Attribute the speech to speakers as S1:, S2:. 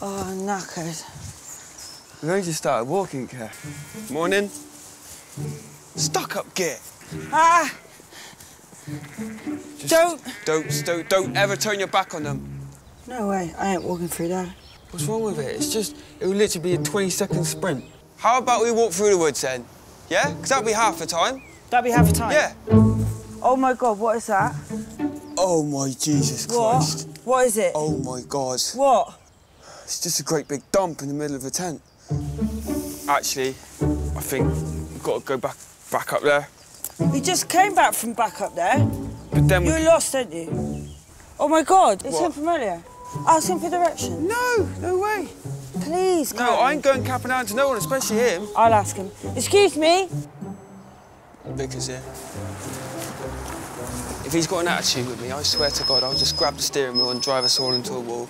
S1: Oh, knackered.
S2: We've only just started walking, Kev. Morning. Stuck up git.
S1: Ah!
S2: Just
S1: Don't.
S2: Don't, don't, don't ever turn your back on them.
S1: No way, I ain't walking through that.
S2: What's wrong with it? It's just, it will literally be a 20 second sprint. How about we walk through the woods then? Yeah? Because that'll be half the time.
S1: That'd be half the time.
S2: Yeah.
S1: Oh my god, what is that?
S2: Oh my Jesus Christ.
S1: What?
S2: Christ.
S1: What is it?
S2: Oh my God.
S1: What?
S2: It's just a great big dump in the middle of a tent. Actually, I think we've got to go back, back up there.
S1: We just came back from back up there.
S2: But then
S1: You
S2: we...
S1: were lost, didn't you? Oh my god, oh, it's
S2: What?
S1: him from earlier. Ask him for direction.
S2: No, no way.
S1: Please,
S2: No,
S1: Carly.
S2: I ain't going capping out to no one, especially him.
S1: I'll ask him. Excuse me?
S2: Vickers here. If he's got an attitude with me, I swear to God, I'll just grab the steering wheel and drive us all into a wall.